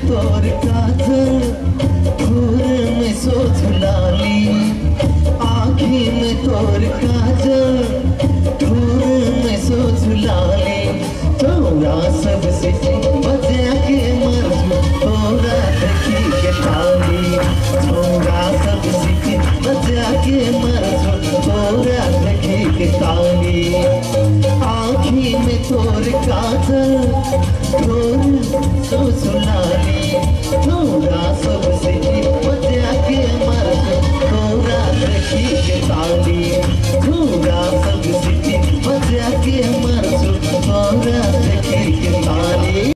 तोर काजल, घूर में सो में तोर काजल में सो तोरा सबसे बजा के मर तोरा देखी के तोरा सबसे बजा के तोरा देखी के में तोर काजल तोर सो सुनाली 一拳打在